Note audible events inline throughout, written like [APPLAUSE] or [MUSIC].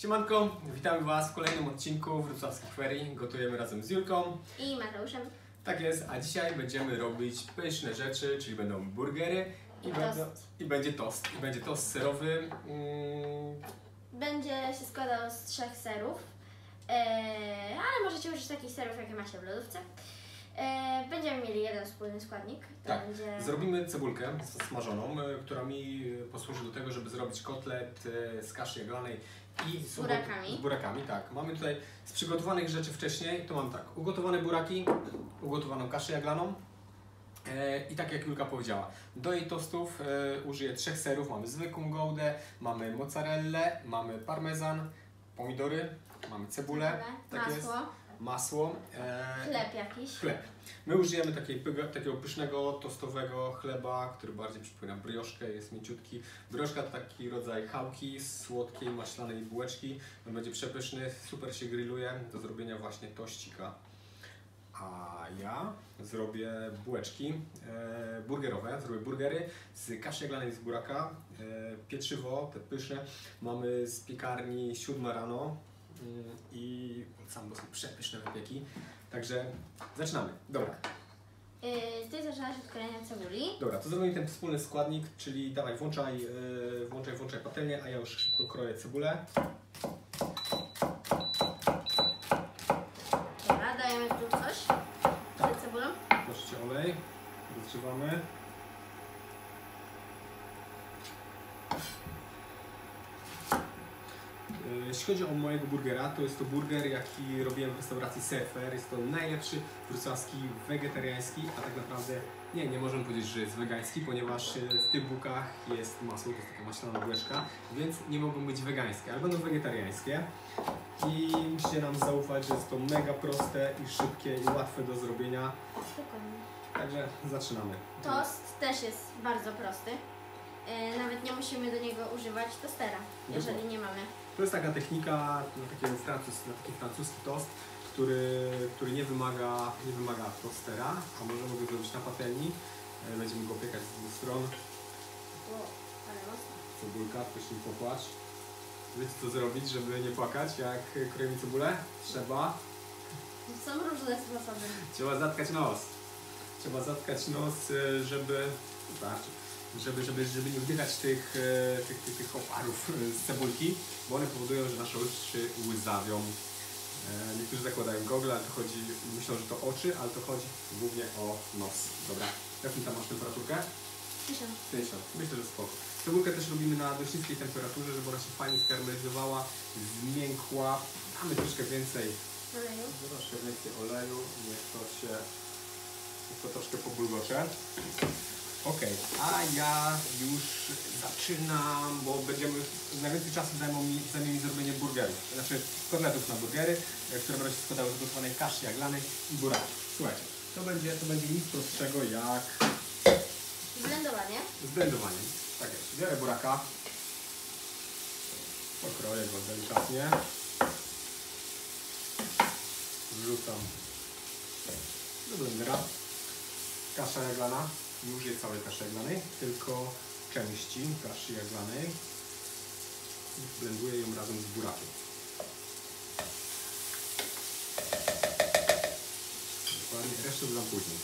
Siemanko, witamy Was w kolejnym odcinku Wrocławskich Ferii. Gotujemy razem z Julką. I Mateuszem. Tak jest, a dzisiaj będziemy robić pyszne rzeczy, czyli będą burgery I będą, tost. i będzie tost. I będzie tost serowy. Mm, Będzie się składał z trzech serów, e, ale możecie użyć takich serów, jakie macie w lodówce. E, będziemy mieli jeden wspólny składnik. To tak, będzie... zrobimy cebulkę smażoną, e, która mi posłuży do tego, żeby zrobić kotlet z kaszy jaglanej i Z burakami. Z burakami, tak. Mamy tutaj z przygotowanych rzeczy wcześniej, to mam tak, ugotowane buraki, ugotowaną kaszę jaglaną, E, I tak jak Julka powiedziała, do jej tostów e, użyję trzech serów. Mamy zwykłą goudę, mamy mozzarellę, mamy parmezan, pomidory, mamy cebulę, tak masło, jest, masło, e, chleb jakiś. chleb. My użyjemy takiej, takiego pysznego, tostowego chleba, który bardziej przypomina brioszkę, jest mięciutki. Brioszka to taki rodzaj chałki, słodkiej, maślanej bułeczki. On będzie przepyszny, super się grilluje do zrobienia właśnie tościka. A ja zrobię bułeczki e, burgerowe, zrobię burgery z kaszy jaglanej z buraka, e, pieczywo, te pyszne. Mamy z piekarni 7 rano i sam bo są przepyszne wypieki. Także zaczynamy. Dobra, E, ty zaczynasz od krojenia cebuli. dobra, to zrobimy ten wspólny składnik, czyli dawaj, włączaj, e, włączaj, włączaj patelnię, a ja już szybko kroję cebulę. Dobra, dajemy tu coś przed cebulą. Proszę Cię olej, rozgrzewamy. Yy, Jeśli chodzi o mojego burgera, to jest to burger, jaki robiłem w restauracji Surfer. Jest to najlepszy wrocławski wegetariański, a tak naprawdę nie, nie możemy powiedzieć, że jest wegański, ponieważ yy, w tych bukach jest masło, to jest taka maślana bułeczka, więc nie mogą być wegańskie, ale będą wegetariańskie. I musicie nam zaufać, że jest to mega proste i szybkie i łatwe do zrobienia. Spokojnie. Także zaczynamy. Tost też jest bardzo prosty. E, nawet nie musimy do niego używać tostera, jeżeli nie mamy. To jest taka technika na, francus, na taki francuski tost, który, który nie, wymaga, nie wymaga tostera, a możemy go zrobić na patelni. E, Będziemy go piekać z dwóch stron. Cebulka, ktoś nie popłacz. Wiecie co zrobić, żeby nie płakać, jak kroimy cebulę? Trzeba, Są różne sposoby. trzeba zatkać nos. Trzeba zatkać nos, e, żeby, żeby, żeby, żeby nie wdychać tych, e, tych, tych, tych oparów e, z cebulki, bo one powodują, że nasze oczy łzawią. E, Niektórzy zakładają gogle, ale to chodzi, myślą, że to oczy, ale to chodzi głównie o nos. Dobra, jaką tam masz temperaturkę? Tysiąc. 50. Myślę, że spoko. Cebulkę też robimy na dość niskiej temperaturze, żeby ona się fajnie skaramelizowała, zmiękła. Damy troszkę więcej Oleju. Troszkę więcej oleju, niech to się niech to troszkę pobulgocze. Ok, a ja już zaczynam, bo będziemy, najwięcej czasu zajmą mi, zajmie mi zrobienie burgerów, znaczy kotletów na burgery, e, które będą się składały z gotowanej kaszy jaglanej i buraki. Słuchajcie, to będzie, to będzie nic prostszego jak Blendowanie. zblendowanie. Tak jest, biorę buraka, pokroję go delikatnie, wrzucam do blendera. Kasza jaglana, nie użyję całej kaszy jaglanej, tylko części kaszy jaglanej. I Blenduję ją razem z burakiem. Dokładnie, resztę dodam później.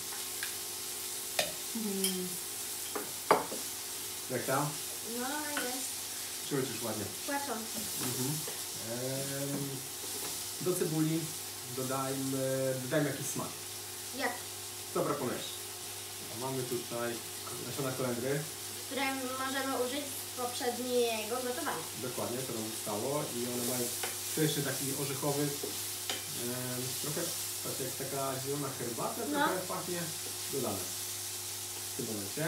Jak tam? No jest Czuć już ładnie. płaczący. Mhm. Em, do cebuli dodajmy, dodajmy jakiś smak. Jak? Co proponujesz? Mamy tutaj nasiona kolendry, Które możemy użyć z poprzedniego gotowania. dokładnie, to nam zostało i one mają pyszny taki orzechowy, em, trochę tak jak taka zielona herbata, No. trochę pachnie dodane w tym momencie.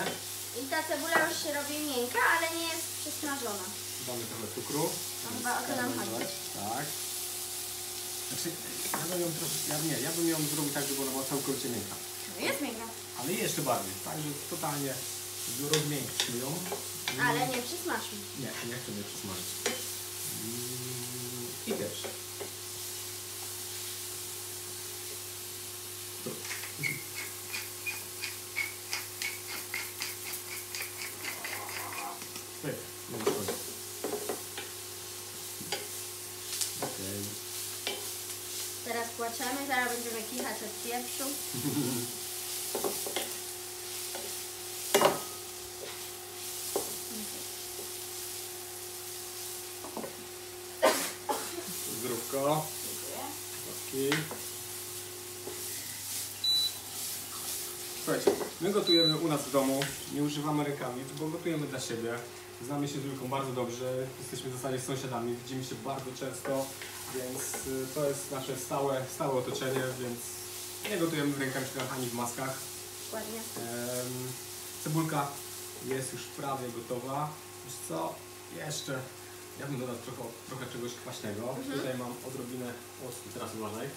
I ta cebula już się robi miękka, ale nie jest przysmażona. Dodamy trochę cukru. No chyba o to nam chodzi. Tak. Znaczy, ja bym ją trochę, ja nie, ja bym ją zrobił tak, żeby ona była całkowicie miękka. No jest miękka, ale jeszcze bardziej, tak, także totalnie rozmiękczmy ją. Ale nie przysmażmy. Nie, nie chcemy przysmażyć. I też. Teraz płaczemy, zaraz będziemy kichać od pieprzu. [LAUGHS] gotujemy u nas w domu, nie używamy rękawic, bo gotujemy dla siebie. Znamy się z Julką bardzo dobrze, jesteśmy w zasadzie sąsiadami, widzimy się bardzo często, więc y, to jest nasze stałe, stałe otoczenie, więc nie gotujemy w rękawiczkach ani w maskach. Ładnie. Cebulka jest już prawie gotowa. Wiesz co? Jeszcze ja bym dodał trochę, trochę czegoś kwaśnego. Mhm. Tutaj mam odrobinę octu, teraz uważaj.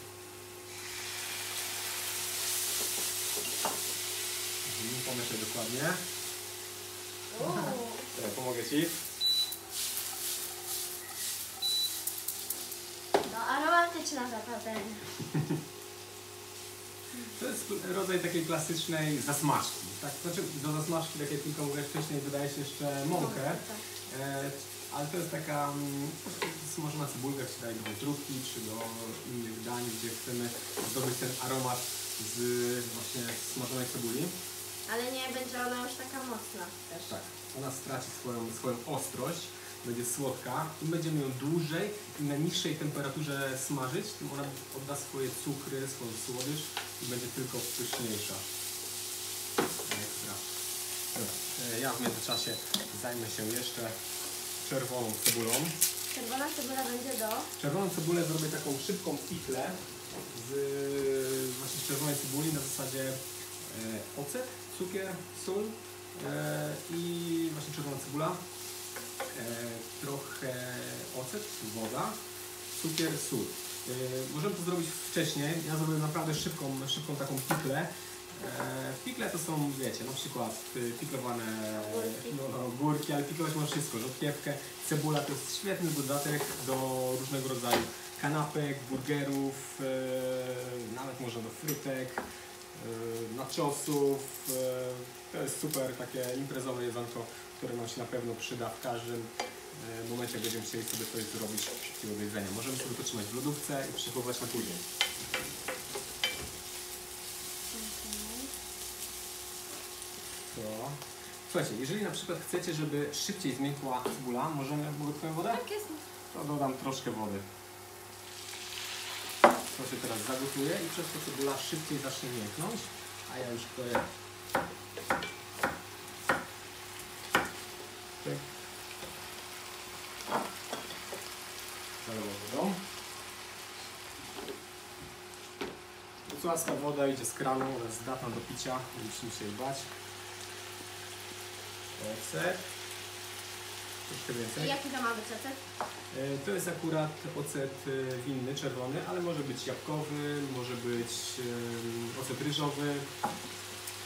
Mhm, Pomieszaj dokładnie. Teraz [LAUGHS] pomogę Ci. No aromatyczna zapalenia. [LAUGHS] To jest rodzaj takiej klasycznej zasmażki. Tak? Znaczy do zasmażki, tak jak tylko mówiłeś wcześniej, dodaje się jeszcze mąkę. Tak. E, ale to jest taka mm, smażona cebulka, czy daje do wątróbki, czy do innych dań, gdzie chcemy zdobyć ten aromat z właśnie smażonej cebuli. Ale nie będzie ona już taka mocna też. Tak, ona straci swoją, swoją ostrość, będzie słodka. Im będziemy ją dłużej i na niższej temperaturze smażyć, tym ona odda swoje cukry, swoją słodycz i będzie tylko pyszniejsza. Ekstra. Dobra, e, ja w międzyczasie zajmę się jeszcze czerwoną cebulą. Czerwona cebula będzie do... Czerwoną cebulę zrobię taką szybką pikle z właśnie czerwonej cebuli na zasadzie e, ocet, cukier, sól e, i właśnie czerwona cebula, e, trochę ocet, woda, cukier, sól. E, możemy to zrobić wcześniej. Ja zrobiłem naprawdę szybką, szybką taką piklę. Pikle to są, wiecie, na przykład piklowane Górki. no, no, górki, ale piklować można wszystko, rzodkiewkę. Cebula to jest świetny dodatek do różnego rodzaju kanapek, burgerów, nawet można do frytek, e, nachosów. E, to jest super takie imprezowe jedzonko, które nam się na pewno przyda w każdym e, momencie, jak będziemy chcieli sobie coś zrobić do jedzenia. Możemy sobie to trzymać w lodówce i przechowywać na później. To. Słuchajcie, jeżeli na przykład chcecie, żeby szybciej zmiękła cebula, możemy, mogę wodę? Tak jest. To dodam troszkę wody. To się teraz zagotuje i przez to cebula szybciej zacznie mięknąć, a ja już kroję wodą. Słaska woda idzie z kranu, zdatna do picia, musimy się bać. Oset. 140. Jaki to ma być ocet? E, to jest akurat ocet e, winny, czerwony, ale może być jabłkowy, może być ocet ryżowy.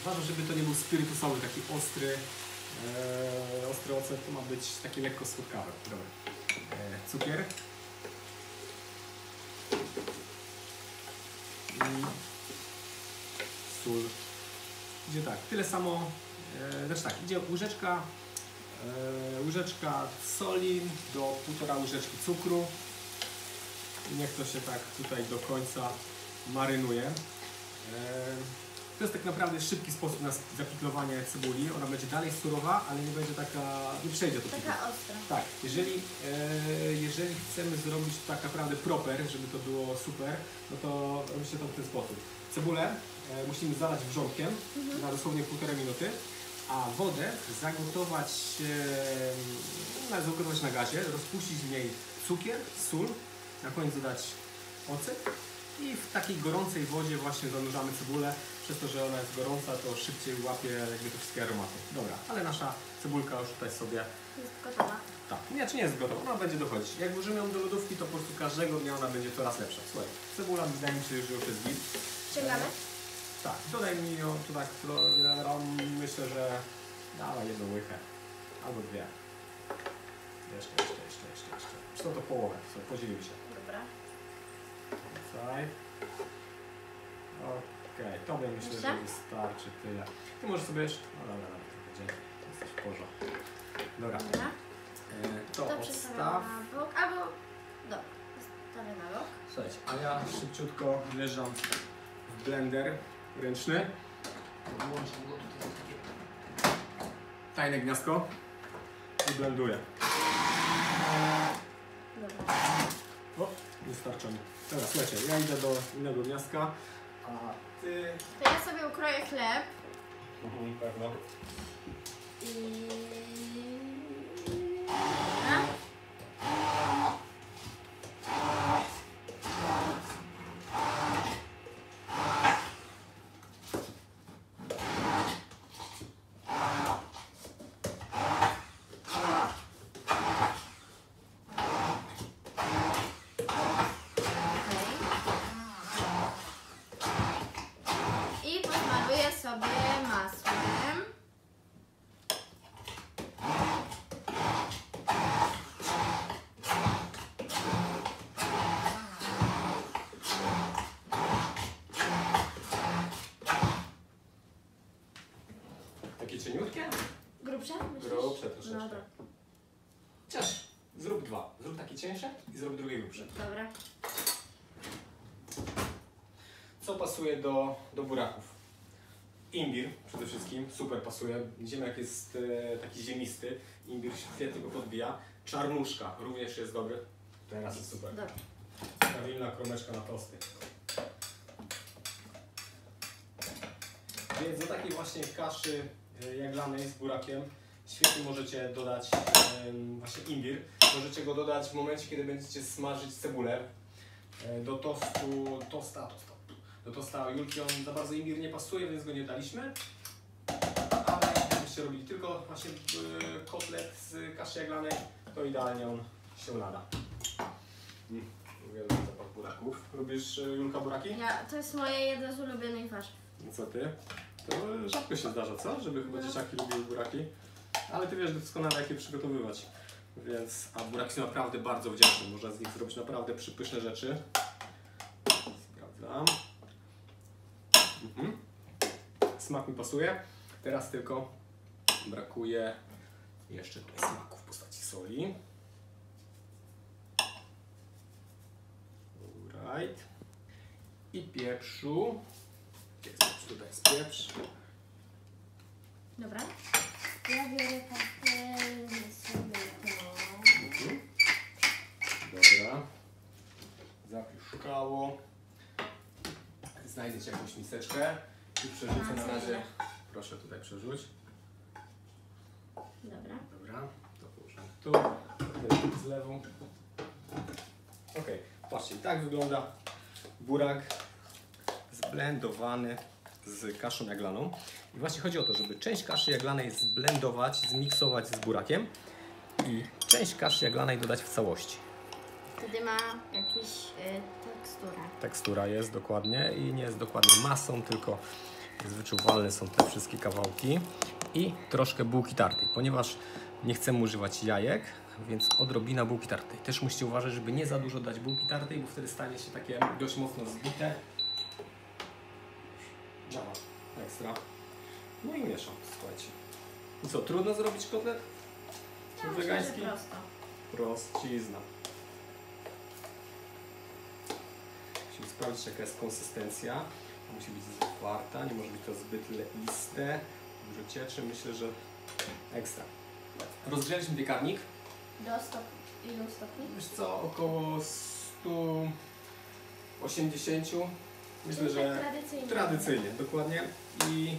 Ważne, żeby to nie był spirytusowy, taki ostry, e, ostry ocet. To ma być taki lekko słodkawy. Dobra. Cukier. I sól. Idzie tak, tyle samo, znaczy tak, idzie łyżeczka łyżeczka soli do półtora łyżeczki cukru. I niech to się tak tutaj do końca marynuje. E, to jest tak naprawdę szybki sposób na zapiklowanie cebuli. Ona będzie dalej surowa, ale nie będzie taka, nie przejdzie do. Taka ostra. Tak, jeżeli, e, jeżeli chcemy zrobić tak naprawdę proper, żeby to było super, no to robi się to w ten sposób. Cebulę e, musimy zalać wrzątkiem na dosłownie półtorej minuty, a wodę zagotować, e, zagotować na gazie, rozpuścić w niej cukier, sól, na koniec dodać ocet i w takiej gorącej wodzie właśnie zanurzamy cebulę. Przez to, że ona jest gorąca, to szybciej łapie jakby te wszystkie aromaty. Dobra, ale nasza cebulka już tutaj sobie Jest gotowa. tak, nie, czy nie jest gotowa, ona będzie dochodzić. Jak włożymy ją do lodówki, to po prostu każdego dnia ona będzie coraz lepsza. Słuchaj, cebula wydaje mi się, że już jest git. Ściągamy? Tak, dodaj mi ją tu tak, pro- myślę, że dawaj jedną łychę, albo dwie. Jeszcze, jeszcze, jeszcze, jeszcze, jeszcze. Czy to połowę, sobie podzielimy się. Dobra. Tutaj. Okej, tobie myślę, Jeszcze? że wystarczy tyle. Ty możesz sobie jeszcze... No dobra, dobra, to będzie. Jesteś w porządku. Dobra, Dobra. e, to To odstaw. na bok, albo... Dobra, zostawię na bok. Słuchajcie, a ja szybciutko wjeżdżam w blender ręczny. Tajne gniazdko i blenduję. Dobra. O, wystarcza mi. Teraz słuchajcie, ja idę do innego gniazdka, a ty... To ja sobie ukroję chleb Mhm, pewno. i... Okej. I posmaruję sobie masłem. Takie cieniutkie? Grubsze? myślisz? Grubsze troszeczkę. No dobra. Chociaż zrób dwa. Zrób takie cieńsze i zrób drugie grubsze. Dobra. Co pasuje do, do buraków? Imbir przede wszystkim, super pasuje. Ziemek jest e, taki ziemisty, imbir świetnie go podbija. Czarnuszka również jest dobry. Teraz jest super. Dobra. Stabilna kromeczka na tosty. Więc do takiej właśnie kaszy e, jaglanej z burakiem świetnie możecie dodać em, właśnie imbir. Możecie go dodać w momencie, kiedy będziecie smażyć cebulę. E, Do tostu, tosta, tosta, do tosta Julki on za bardzo imbir nie pasuje, więc go nie daliśmy. Ale jakbyście robili tylko właśnie e, kotlet z kaszy jaglanej, to idealnie on się nada. Mm, Uwielbiam zapach buraków. Lubisz e, Julka buraki? Ja, to jest moje jedno z ulubionych warzyw. No co ty? To rzadko się zdarza, co? Żeby chyba No. dzieciaki lubiły buraki. Ale ty wiesz doskonale jak je przygotowywać. Więc, a buraki naprawdę bardzo wdzięczne. Można z nich zrobić naprawdę przypyszne rzeczy. Sprawdzam. Mhm. Smak mi pasuje. Teraz tylko brakuje jeszcze smaku w postaci soli. Alright. I pieprzu. Jest? Tutaj jest pieprz. Dobra. Ja biorę patelnię sobie tą. Mhm. Dobra. Zapiszkało. Znajdziecie jakąś miseczkę i przerzucę na razie. Proszę tutaj przerzuć. Dobra. Dobra, to położymy tu. Tutaj z lewą. Ok, patrzcie, tak wygląda burak zblendowany z kaszą jaglaną. I właśnie chodzi o to, żeby część kaszy jaglanej zblendować, zmiksować z burakiem i część kaszy jaglanej dodać w całości. Wtedy ma jakąś teksturę. Tekstura jest dokładnie i nie jest dokładnie masą, tylko jest wyczuwalne są te wszystkie kawałki i troszkę bułki tartej, ponieważ nie chcemy używać jajek, więc odrobina bułki tartej. Też musicie uważać, żeby nie za dużo dać bułki tartej, bo wtedy stanie się takie dość mocno zbite. Działa, ekstra. No i mieszam, słuchajcie. I co, trudno zrobić kotlet? Ja myślę, że Wegański? prosto. Prostizna. Musimy sprawdzić jaka jest konsystencja. Musi być zwarta, nie może być to zbyt leiste. Dużo cieczy, myślę, że ekstra. Rozgrzeliśmy piekarnik. Do stop... ilu stopni? Wiesz co, około 180. Myślę, że tradycyjnie. tradycyjnie, dokładnie. I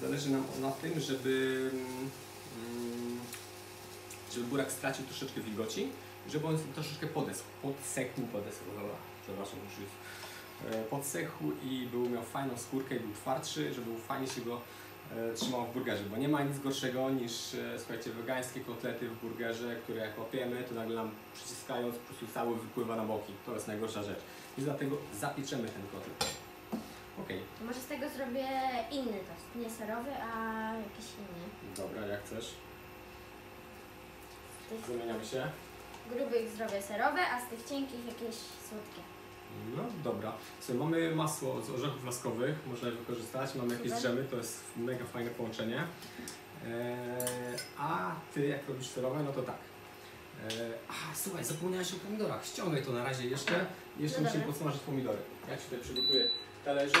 zależy nam na tym, żeby, mm, żeby burak stracił troszeczkę wilgoci, żeby on troszeczkę podesł, podsechł, podesł, dobra, przepraszam, już jest podsechł i był, miał fajną skórkę i był twardszy, żeby był fajnie się go e, trzymało w burgerze, bo nie ma nic gorszego niż, e, słuchajcie, wegańskie kotlety w burgerze, które jak łapiemy, to nagle nam przyciskając po prostu cały wypływa na boki. To jest najgorsza rzecz. I dlatego zapieczemy ten kotlet. Okej, To może z tego zrobię inny tost. Nie serowy, a jakiś inny. dobra, jak chcesz. Zamieniamy się. grubych zrobię serowe, a z tych cienkich jakieś słodkie. No dobra. Słuchaj, mamy masło z orzechów laskowych, można je wykorzystać. Mamy jakieś Super. drzemy, to jest mega fajne połączenie. Eee, a ty jak robisz serowe, no to tak. a, słuchaj, zapomniałeś o pomidorach. Ściągaj to na razie jeszcze. Jeszcze No musimy dobra. podsmażyć pomidory. Ja ci tutaj przygotuję talerzyk.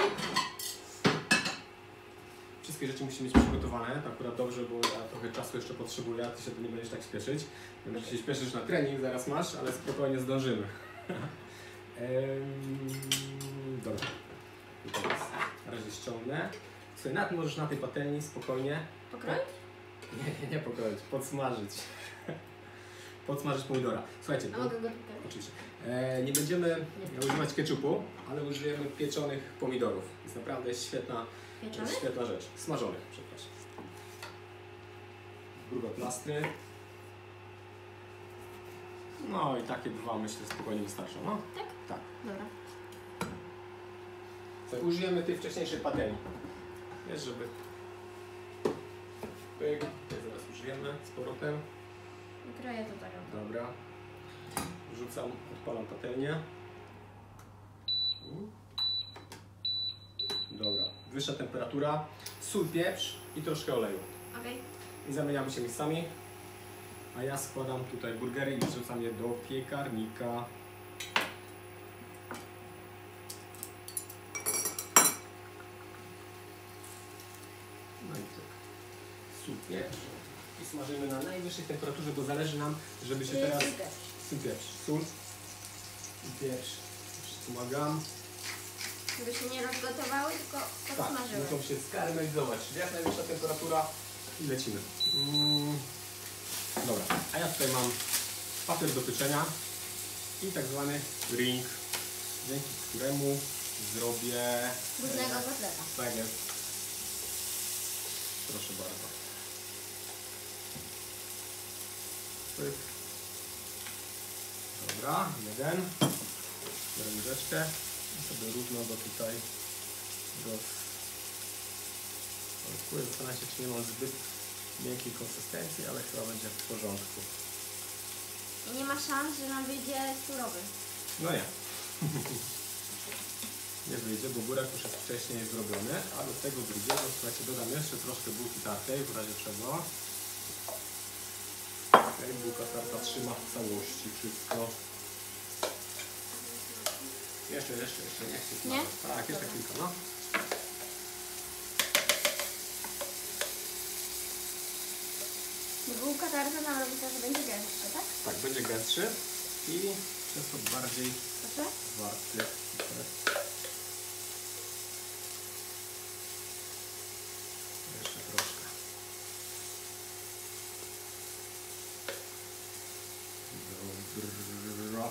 Wszystkie rzeczy musi mieć przygotowane, to akurat dobrze, bo ja trochę czasu jeszcze potrzebuję, a ty się tu nie będziesz tak śpieszyć. Będziesz się śpieszysz na trening, zaraz masz, ale spokojnie zdążymy. [LAUGHS] Em, Dobra. I teraz na razie ściągnę. Słuchaj, nawet możesz na tej patelni spokojnie Pokroić? nie, nie, nie pokroić, podsmażyć. [LAUGHS] podsmażyć pomidora. Słuchajcie, mogę go tutaj? oczywiście. E, nie będziemy używać ketchupu, ale użyjemy pieczonych pomidorów. Jest naprawdę świetna, Pieczony? świetna rzecz. Smażonych, przepraszam. Grube plastry. No i takie dwa myślę spokojnie wystarczą. No, Tak? Dobra. Słuchaj, użyjemy tej wcześniejszej patelni. Wiesz, żeby... Pyk, zaraz użyjemy z powrotem. Wykroję to tak. Dobra. Wrzucam, odpalam patelnię. Dobra. Wyższa temperatura, sól, pieprz i troszkę oleju. Okej. I zamieniamy się miejscami. A ja składam tutaj burgery i wrzucam je do piekarnika. No i tak. Sól, pieprz. I smażymy na najwyższej temperaturze, bo zależy nam, żeby się teraz... Super. Sól, pieprz. Sól i pieprz. Pomagam. Żeby się nie rozgotowały, tylko Tak, podsmażyły. muszą się skarmelizować. Jak najwyższa temperatura i lecimy. Mm. Dobra, a ja tutaj mam papier do pieczenia i tak zwany ring, dzięki któremu zrobię... Górnego e, kotleta. Tak jest. Proszę bardzo. Pyk. Dobra, jeden. Biorę łyżeczkę i sobie równo go tutaj roz... Rozkuję. Zastanawiam się, czy nie mam zbyt miękkiej konsystencji, ale chyba będzie w porządku. I nie ma szans, że nam wyjdzie surowy. No nie. [LAUGHS] nie wyjdzie, bo burak już jest wcześniej zrobiony, a do tego drugiego, słuchajcie, dodam jeszcze troszkę bułki tartej, w razie czego. Okej, bułka tarta trzyma w całości wszystko. Jeszcze, jeszcze, jeszcze, nie. Nie? Tak, jeszcze kilka, no. Bułka tarta nam robi to, że będzie gęstsza, tak? Tak, będzie gęstszy i przez to bardziej Proszę? zwarty. Jeszcze troszkę. Dobra.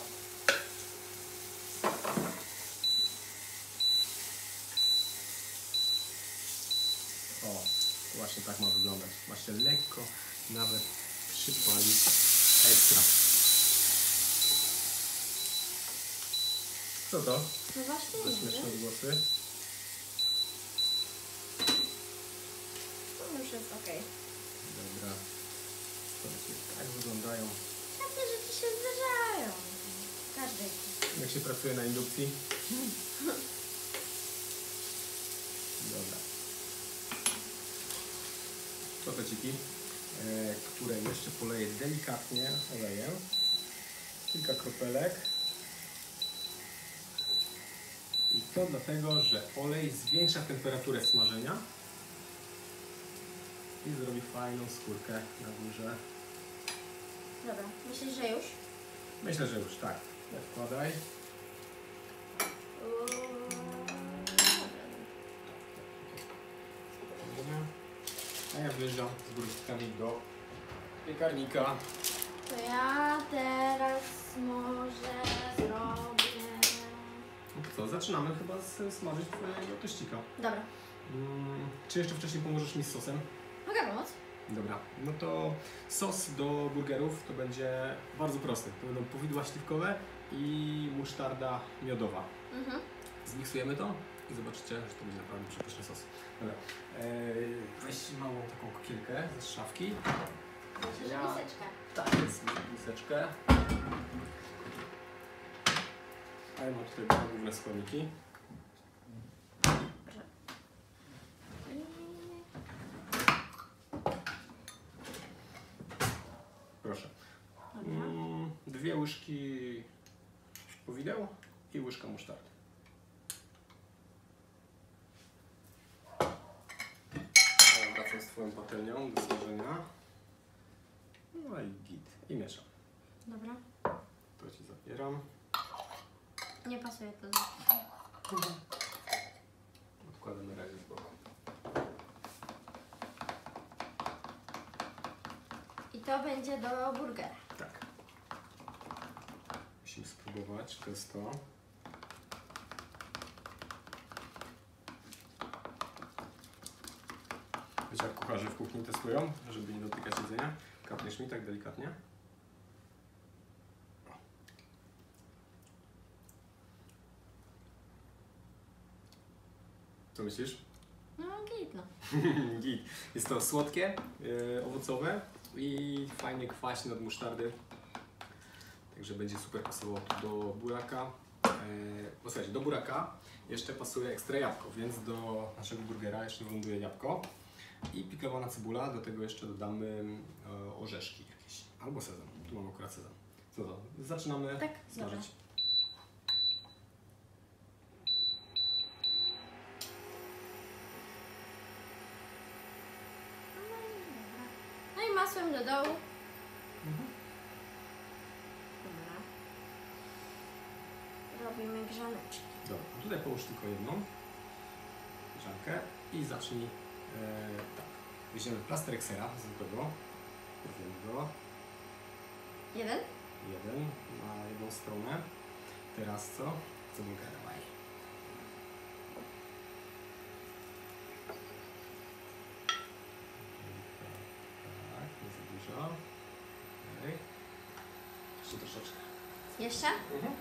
O, właśnie tak ma wyglądać. Ma się lekko nawet przypalić ekstra. Co to? No właśnie, nie śmieszne odgłosy. To już jest okej. Dobra. Słuchajcie, tak wyglądają. Takie rzeczy się zdarzają. Każdej. Jak się pracuje na indukcji? [LAUGHS] Dobra. Kotleciki, e, które jeszcze poleję delikatnie olejem. Kilka kropelek. I to dlatego, że olej zwiększa temperaturę smażenia i zrobi fajną skórkę na górze. Dobra, myślisz, że już? Myślę, że już tak. Wkładaj. A wjeżdżam z gruszkami do piekarnika. To ja teraz może zrobię... No to co, zaczynamy chyba z smażyć twojego tościka. Dobra. Mm, czy jeszcze wcześniej pomożesz mi z sosem? Mogę pomóc? Dobra, no to sos do burgerów to będzie bardzo prosty. To będą powidła śliwkowe i musztarda miodowa. Mhm. Zmiksujemy to i zobaczycie, że to będzie naprawdę przepyszny sos. Dobra, eee, weź małą taką kokielkę ze szafki. Ja- miseczka. Tak, jest miseczkę. A ja mam tutaj dwa główne składniki. Proszę. Mm, dwie łyżki powideł i łyżka musztardy. Twoją patelnią do smażenia. No i git. I mieszam. Dobra. To Ci zabieram. Nie pasuje to do... Odkładam na razie z boku. I to będzie do burgera. Tak. Musimy spróbować testo. Wiecie jak kucharze w kuchni testują, żeby nie dotykać jedzenia? Kapniesz mi tak delikatnie? Co myślisz? No git no. [LAUGHS] Git. Jest to słodkie, e, owocowe i fajnie kwaśne od musztardy. Także będzie super pasowało do buraka. E, posłuchajcie, do buraka jeszcze pasuje ekstra jabłko, więc do naszego burgera jeszcze wyląduje jabłko i piklowana cebula. Do tego jeszcze dodamy e, orzeszki jakieś albo sezam. Tu mam akurat sezam. Co to? Zaczynamy Tak, smażyć. dobra. No i masłem do dołu. Mhm. Dobra. Robimy grzaneczki. Dobra, a tutaj połóż tylko jedną grzankę i zacznij tak. Weźmiemy plasterek sera zwykłego, porwiemy go, Jeden? jeden na jedną stronę. Teraz co? Cebulkę dawaj. Tak, nie za dużo. Okej. Jeszcze troszeczkę. Jeszcze? Mhm.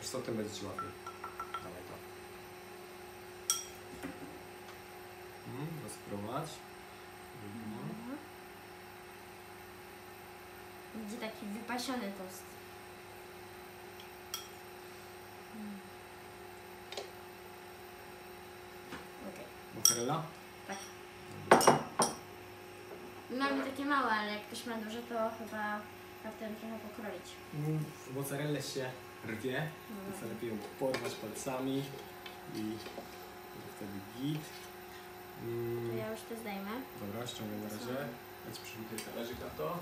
Wiesz co, tym będzie Ci łatwiej. Dawaj to. Rozprowadź. Mhm. Będzie taki wypasiony tost. Mm. Okej, Mozzarella? tak. Dobra. Mamy takie małe, ale jak ktoś ma duże, to chyba warto ją trochę pokroić. Mm, Mozzarella się rwie, No. więc lepiej ją porwać palcami i wtedy git. To Mm, ja już to zdejmę. Dobra, ściągam na razie. Ci przywrócę talerzyk na to.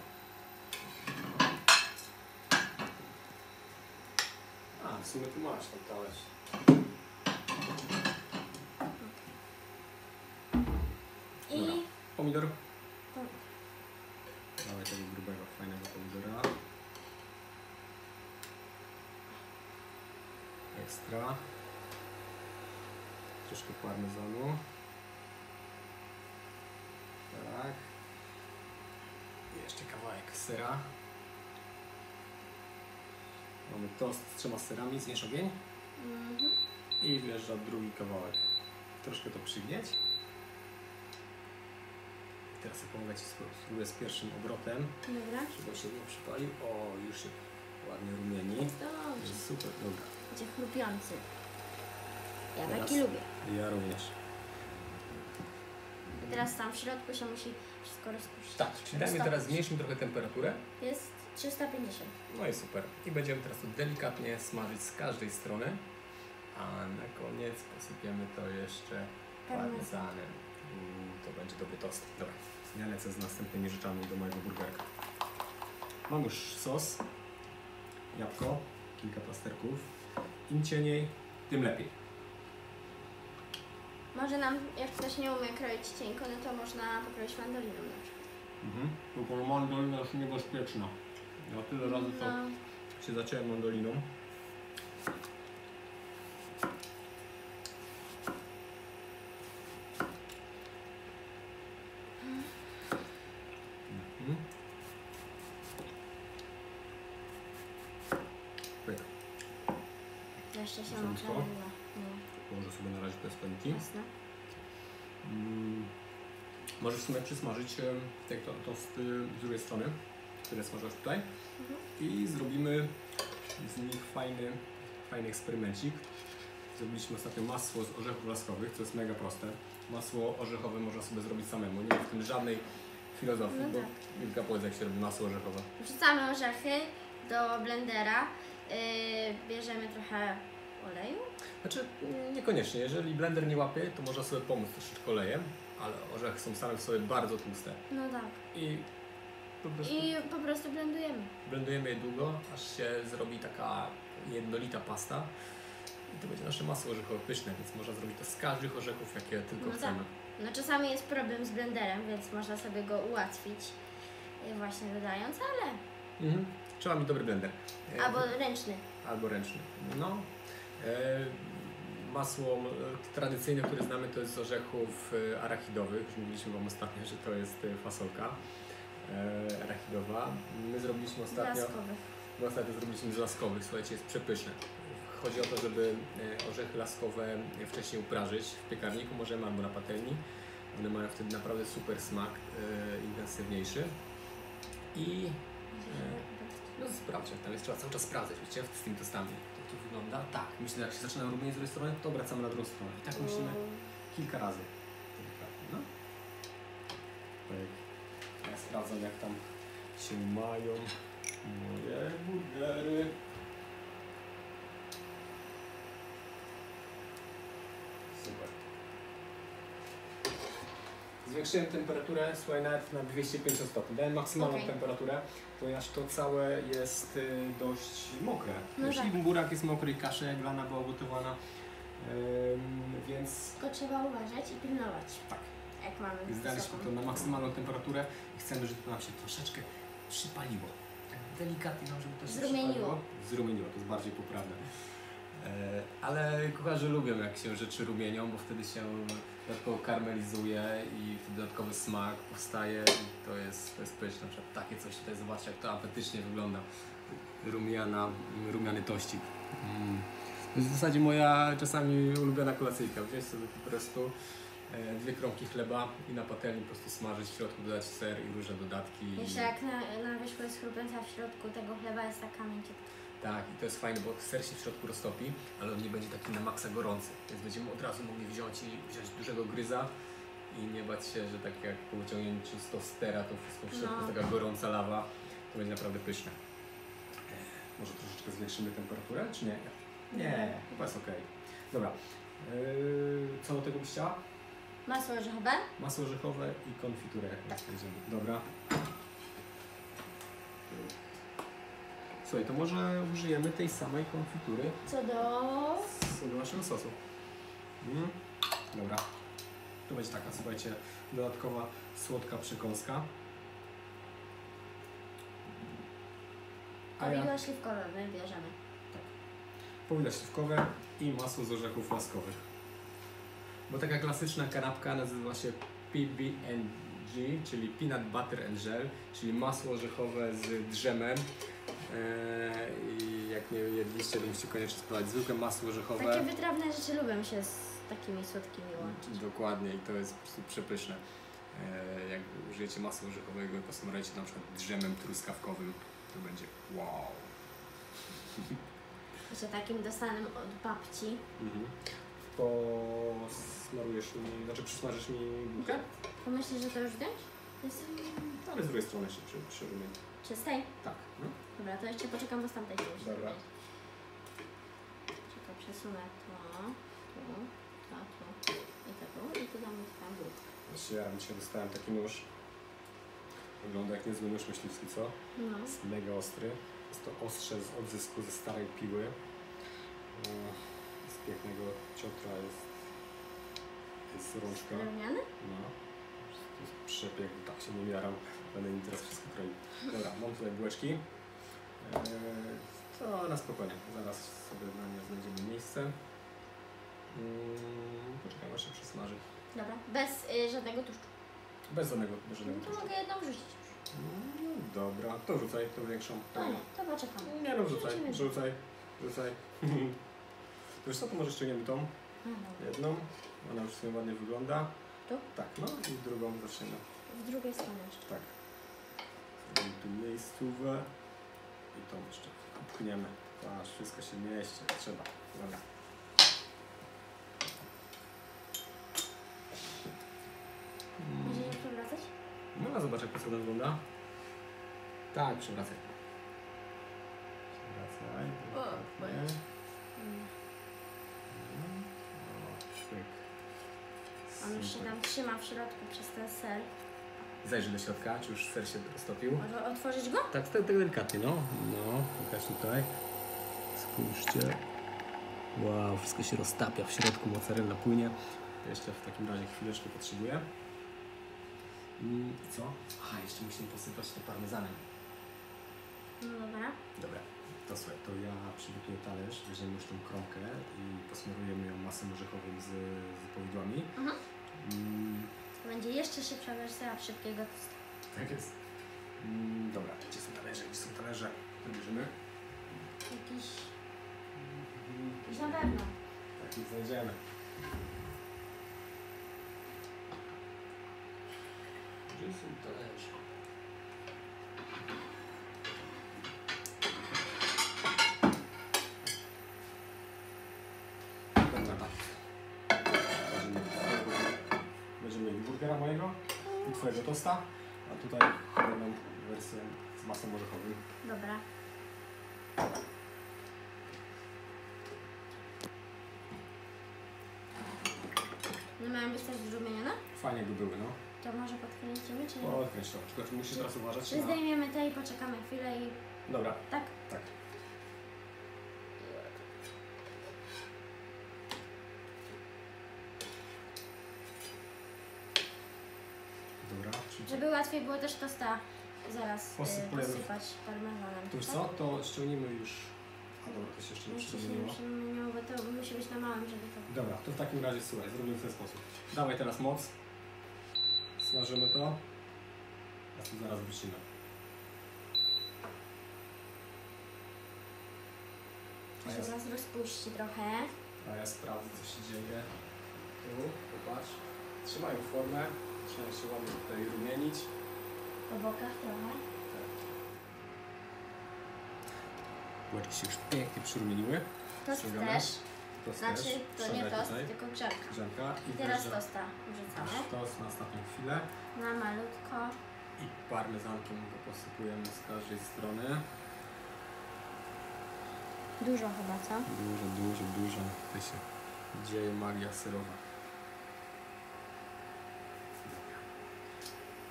A, w sumie tu masz ten talerz. I Dobra. Pomidor. to- Dawaj tego grubego, fajnego pomidora. Ekstra. Troszkę parmezanu. Tak. I jeszcze kawałek sera. Mamy tost z trzema serami, zniesz ogień Mhm. i wjeżdża drugi kawałek. Troszkę to przygnieć. Teraz ja pomogę Ci spró- spróbuję z pierwszym obrotem. Dobra. Żeby się nie przypalił. O, już się ładnie rumieni. Dobrze. Super, dobra. Będzie chrupiący. Ja Teraz. taki lubię. Ja również. Teraz tam w środku się musi wszystko rozpuścić. Tak, czyli dajmy teraz zmniejszymy trochę temperaturę. Jest 350. No i super. I będziemy teraz to delikatnie smażyć z każdej strony. A na koniec posypiemy to jeszcze Parmezan. parmezanem. Mm, To będzie dobry tost. Dobra, ja lecę z następnymi rzeczami do mojego burgerka. Mam już sos, jabłko, kilka plasterków. Im cieniej, tym lepiej. Może nam, jak ktoś nie umie kroić cienko, no to można pokroić mandoliną na przykład. Mhm. Tylko mandolina jest niebezpieczna. Ja tyle razy to No, się zaciąłem mandoliną. Mhm. Pyk. jeszcze się Żółtko? Mozzarella. Położę sobie na razie te składniki. jasne. Mm. Możesz w sumie przysmażyć te to, tosty z drugiej strony, które smażysz tutaj. Mhm. I zrobimy z nich fajny, fajny eksperymencik. Zrobiliśmy ostatnio masło z orzechów laskowych, co jest mega proste. Masło orzechowe można sobie zrobić samemu, nie ma w tym żadnej filozofii, No bo tak. Wilka powiedz jak się robi masło orzechowe. Wrzucamy orzechy do blendera, yy, bierzemy trochę oleju. Znaczy niekoniecznie, jeżeli blender nie łapie, to można sobie pomóc troszeczkę olejem, ale orzechy są same w sobie bardzo tłuste No tak. i po prostu I po prostu blendujemy. blendujemy je długo, aż się zrobi taka jednolita pasta i to będzie nasze masło orzechowe pyszne, więc można zrobić to z każdych orzechów, jakie tylko No tak. chcemy. No czasami jest problem z blenderem, więc można sobie go ułatwić yy, właśnie dodając, ale... Mhm. Trzeba mieć dobry blender. E, Albo ręczny. albo ręczny. No. E, masło e, tradycyjne, które znamy, to jest z orzechów e, arachidowych. Już mówiliśmy Wam ostatnio, że to jest e, fasolka arachidowa. My zrobiliśmy ostatnio, Blaskowy. my ostatnio zrobiliśmy z laskowych. Słuchajcie, jest przepyszne. Chodzi o to, żeby orzechy laskowe wcześniej uprażyć w piekarniku, możemy albo na patelni. One mają wtedy naprawdę super smak, intensywniejszy. I no sprawdź, jak tam jest, trzeba cały czas sprawdzać, wiecie, z tymi tostami. To wygląda? Tak, myślę, jak się zaczyna robienie z drugiej strony, to obracamy na drugą stronę. I tak musimy kilka razy. No. Tak. Ja sprawdzam, jak tam się mają moje burgery. Super. Zwiększyłem temperaturę, słuchaj, nawet na 250 stopni. Dałem maksymalną Okej. temperaturę, ponieważ to całe jest y, dość mokre. No Już tak. i burak jest mokry, i kasza jaglana była gotowana, więc Tylko trzeba uważać i pilnować, tak. jak mamy Zdaliśmy to na maksymalną temperaturę i chcemy, żeby to nam się troszeczkę przypaliło. Tak delikatnie nam, żeby to się Zrumieniło. przypaliło. Zrumieniło, to jest bardziej poprawne. E, ale kucharze lubią, jak się rzeczy rumienią, bo wtedy się dodatkowo karmelizuje i dodatkowy smak powstaje i to jest, to jest pyszne. Na przykład takie coś tutaj, zobaczcie, jak to apetycznie wygląda. Rumiana, rumiany tościk. Mm. To jest w zasadzie moja czasami ulubiona kolacyjka. Wziąć sobie po prostu e, dwie kromki chleba i na patelni po prostu smażyć, w środku dodać ser i różne dodatki. Jeszcze jak na, na wierzchu jest chrupęta, w środku tego chleba jest taka mięciutka. Tak, i to jest fajne, bo ser się w środku roztopi, ale on nie będzie taki na maksa gorący. Więc będziemy od razu mogli wziąć i wziąć dużego gryza i nie bać się, że tak jak po wyciągnięciu z tostera to wszystko w środku No. jest taka gorąca lawa. To będzie naprawdę pyszne. E, Może troszeczkę zwiększymy temperaturę, czy nie? Nie, chyba jest ok. Dobra. Yy, co do tego byś chciała? Masło orzechowe. Masło orzechowe i konfiturę. będziemy. Dobra. Słuchaj, to może użyjemy tej samej konfitury Co do... do naszego sosu. Mm. Dobra. To będzie taka, słuchajcie, dodatkowa słodka przekąska. A ja Powidła śliwkowe my bierzemy. powidła śliwkowe i masło z orzechów laskowych. Bo taka klasyczna kanapka nazywa się PB&G, czyli Peanut Butter and Gel, czyli masło orzechowe z drzemem. Eee, I jak nie jedliście, to musicie koniecznie spróbować zwykłe masło orzechowe. Takie wytrawne rzeczy lubią się z takimi słodkimi łączyć. Dokładnie i to jest po prostu przepyszne. E, jak użyjecie masła orzechowego i posmarujecie na przykład drzemem truskawkowym, to będzie wow. [LAUGHS] Jeszcze takim dostanym od babci. Mhm. Posmarujesz mi, znaczy przysmażysz mi bułkę? Pomyślisz, że to już wziąć? Jest Ale z drugiej strony się przy, przyrumień. Czystej? Tak. No. Dobra, to jeszcze poczekam, bo z tamtej się. Dobra. Czekaj, przesunę to, tu, to, tu i to tu i tu damy tam dół. Właściwie ja dzisiaj dostałem taki nóż. Wygląda jak niezły nóż myśliwski, co? No. Jest mega ostry. Jest to ostrze z odzysku ze starej piły. Z pięknego ciotra jest, jest rączka. Drewniany? No. To jest przepięk, tak się nie miarał. Będę im teraz wszystko kroił. Dobra, mam tutaj bułeczki. Eee, to na spokojnie. Zaraz sobie na nie znajdziemy miejsce. Mm, poczekaj, aż się przesmaży. Dobra. Bez y, żadnego tłuszczu. Bez żadnego, bez żadnego No to tłuszczu. mogę jedną wrzucić już. Mm, Dobra, to rzucaj, tą większą. To nie, to poczekam. Nie no, rzucaj, rzucaj, rzucaj. To [LAUGHS] Wiesz co, to może ściągniemy tą Aha. jedną. Ona już sobie ładnie wygląda. Tu? Tak, no i drugą zaczniemy. W drugiej stronie jeszcze. Tak. Tu miejscówę i to jeszcze upchniemy. Aż wszystko się mieści, jak trzeba. Dobra. Mm. nie przewracać? No, zobacz. jak to wygląda. Tak, przewracaj. Przewracaj. O. O, sztyk. On już się tam trzyma w środku przez ten ser. Zajrzyj do środka, czy już ser się roztopił. Może otworzyć go? Tak, tak, tak delikatnie, no. No, pokaż tutaj. Spójrzcie. Wow, wszystko się roztapia w środku, mozzarella płynie. Jeszcze w takim razie chwileczkę potrzebuję. Mm, I co? Aha, jeszcze musimy posypać to parmezanem. No dobra. Dobra, to słuchaj, to ja przygotuję talerz, weźmiemy już tą kromkę i posmarujemy ją masą orzechową z, z powidłami. Mhm. Mm, To będzie jeszcze szybsza wersja szybkiego testu. tak jest. Mm, dobra, gdzie są talerze? Gdzie są talerze? To bierzemy. Jakiś... Jakiś na pewno. Tak, nie znajdziemy. Gdzie są talerze? Dobra, tak. Będziemy- Będziemy mieli burgera mojego i twojego tosta, a tutaj będą wersję z masą orzechową. Dobra. No mają być też zrumienione? Fajnie by były, no. To może podkręcimy, czy nie? Odkręć to, tylko musisz teraz uważać Czy na... zdejmiemy te i poczekamy chwilę i... Dobra, Tak? tak. Dobra, czyli Żeby łatwiej było też tosta zaraz y, Posypujemy. posypać parmezanem. To już tak? co? To ściągnijmy już... A dobra, to się jeszcze nie Jeszcze się nie przyczyniło. przemieniło, bo to musi być na małym, żeby to... Dobra, to w takim razie słuchaj, zrobimy w ten sposób. Dawaj teraz moc. Smażymy to. A tu zaraz wrócimy. To A się ja, zaraz rozpuści trochę. a ja sprawdzę co się dzieje. Tu, popatrz. Trzymają formę. Zaczynają się ładnie tutaj rumienić. Po bokach trochę. Bułeczki się już pięknie przyrumieniły. Tost Ściągamy. też. Tost Znaczy, też. to nie Ściągaj tost, tutaj. tylko grzanka. Grzanka. I teraz też tosta wrzucamy. Tost na ostatnią chwilę. Na malutko. I parmezankiem go posypujemy z każdej strony. Dużo chyba, co? Dużo, dużo, dużo. Tutaj się dzieje magia serowa.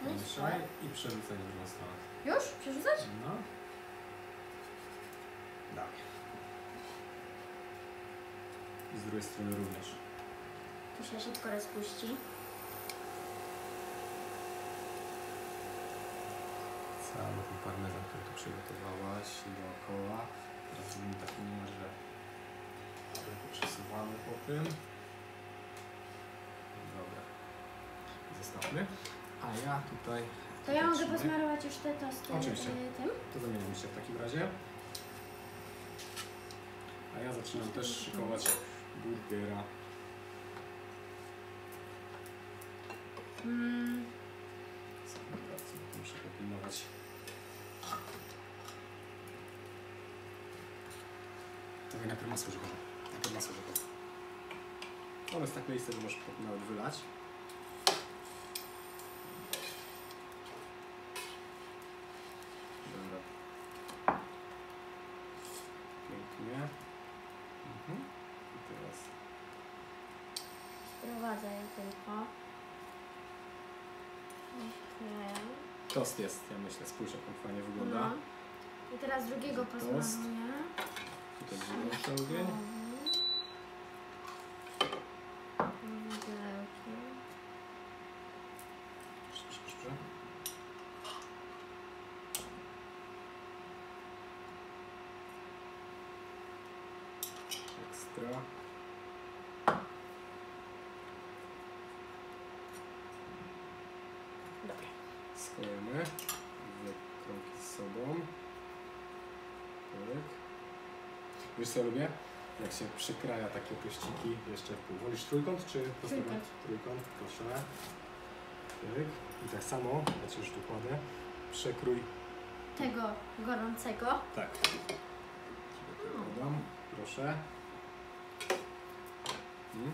No i Mieszaj i przerzucaj na drugą stronę. Już? Przerzucać? No. Dawaj. I z drugiej strony również. Tu się szybko rozpuści. Cały ten parmezan, który tu przygotowałaś dookoła. Teraz zrobimy taki numer, że przesuwamy po tym. Dobra. Zostawmy. A ja tutaj... To ja mogę Trzymaj. posmarować już te tosty Oczywiście. y, tym? To zamieniamy się w takim razie. A ja zaczynam też szykować burgera. Mm, muszę popilnować. Dawaj najpierw masło orzechowe. Najpierw orzechowe. Ono jest tak miejsce, że możesz nawet wylać. Dobra. Pięknie. Mhm. I teraz sprowadzę je tylko. Okej. tost jest, ja myślę. Spójrz jak on fajnie wygląda. No. I teraz drugiego posmaruję. Tutaj wyłączę ogień. Widełki. Dobrze, dobrze, dobrze. Ekstra. Dobra. Sklejemy. Dwie kromki z sobą. Wiesz co lubię? Jak się przykraja takie tościki jeszcze w pół. Wolisz trójkąt czy prostokąt? Trójkąt. Trójkąt, proszę. Tak. I tak samo, ja Ci już tu kładę, przekrój Tego gorącego. Tak. Dodam, proszę. Mm.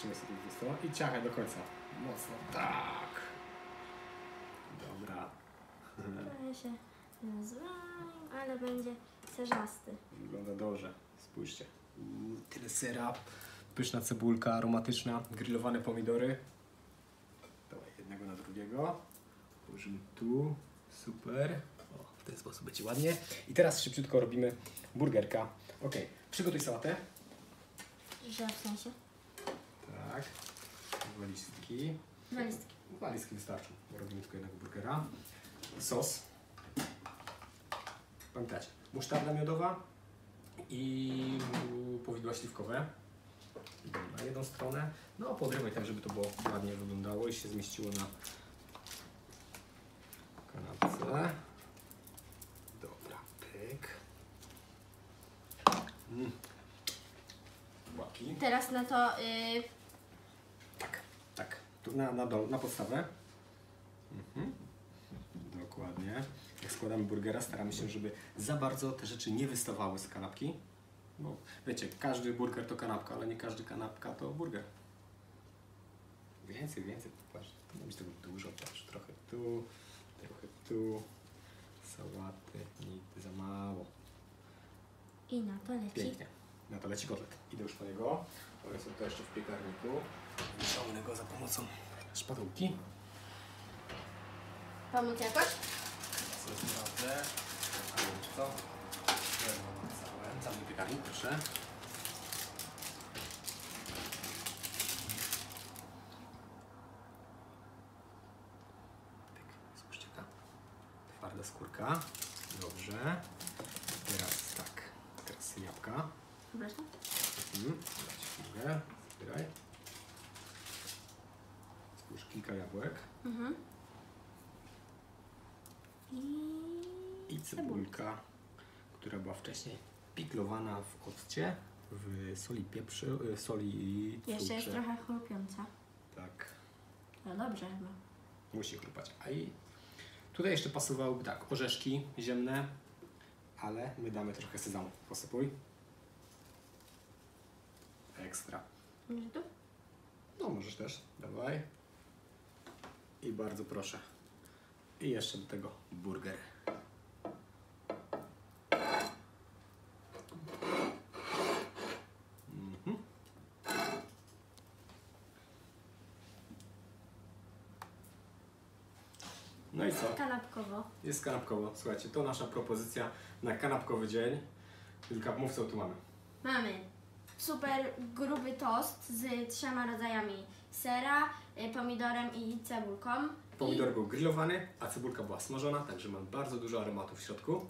Zatrzymaj sobie tu stronę i ciachaj do końca. Mocno. Tak. Dobra. Trochę się nazwają, ale będzie serzasty. Wygląda dobrze. Spójrzcie. Mm, Tyle sera, pyszna cebulka aromatyczna, grillowane pomidory. Dawaj jednego na drugiego. Położymy tu. Super. O, w ten sposób będzie ładnie. I teraz szybciutko robimy burgerka. Ok, przygotuj sałatę. Że w sensie? Tak. Walizki. Walizki wystarczą, bo robimy tylko jednego burgera. Sos. Pamiętacie, musztarda miodowa i powidła śliwkowe. Na jedną stronę. No podrywaj tak, żeby to było ładnie wyglądało i się zmieściło na kanapce. Dobra, pyk. Mm. Teraz na to y, na, na, dol, na podstawę. Mhm. Dokładnie. Jak składamy burgera, staramy się, żeby za bardzo te rzeczy nie wystawały z kanapki. Bo wiecie, każdy burger to kanapka, ale nie każdy kanapka to burger. Więcej, więcej. Patrz, ma być tego dużo, patrz. Trochę tu, trochę tu. Sałaty, nigdy za mało. i na to leci. Pięknie. Na to leci kotlet. Idę już po niego. One są to jeszcze w piekarniku. Wyciągnę go za pomocą szpatułki. Pomóc jakoś? Co. Ale wiesz co? Cały piekarnik, proszę. Twarda skórka. Dobrze. Teraz tak. Teraz jabłka. Mhm. Dać mogę. Zbieraj. Kilka jabłek. Mhm. I, I cebulka, która była wcześniej piklowana w occie, w soli pieprzy, w soli i cukrze. Jeszcze jest trochę chrupiąca. Tak, No dobrze chyba. musi chrupać. A i tutaj jeszcze pasowałyby tak, orzeszki ziemne, ale my damy trochę sezamu. Posypuj. Ekstra. Może tu? No możesz też, dawaj. I bardzo proszę. I jeszcze do tego burger. Mhm. No i co? Kanapkowo. Jest kanapkowo. Słuchajcie, to nasza propozycja na kanapkowy dzień. Wilka, mów co tu mamy. Mamy super gruby tost z trzema rodzajami sera, y, pomidorem i cebulką. Pomidor był grillowany, a cebulka była smażona, także mamy bardzo dużo aromatu w środku.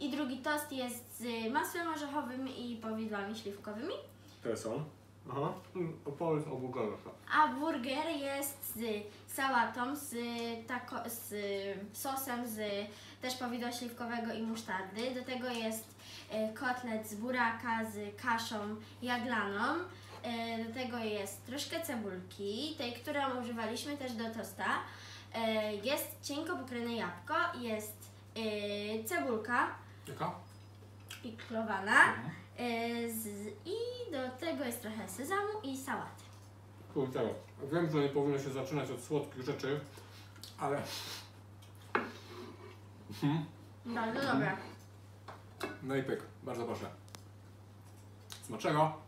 I, I drugi tost jest z masłem orzechowym i powidłami śliwkowymi. To jest on. Aha. Mm, Opowiedz o burgerze. A burger jest z sałatą, z, tako, z sosem z też powidła śliwkowego i musztardy. Do tego jest kotlet z buraka z kaszą jaglaną. E, Do tego jest troszkę cebulki, tej, którą używaliśmy też do tosta. E, Jest cienko pokryte jabłko, jest e, cebulka Jaka? piklowana e, z, i do tego jest trochę sezamu i sałaty. Kurczę, wiem, że nie powinno się zaczynać od słodkich rzeczy, ale... Mhm. Bardzo dobre. No i pyk, bardzo proszę. Smacznego.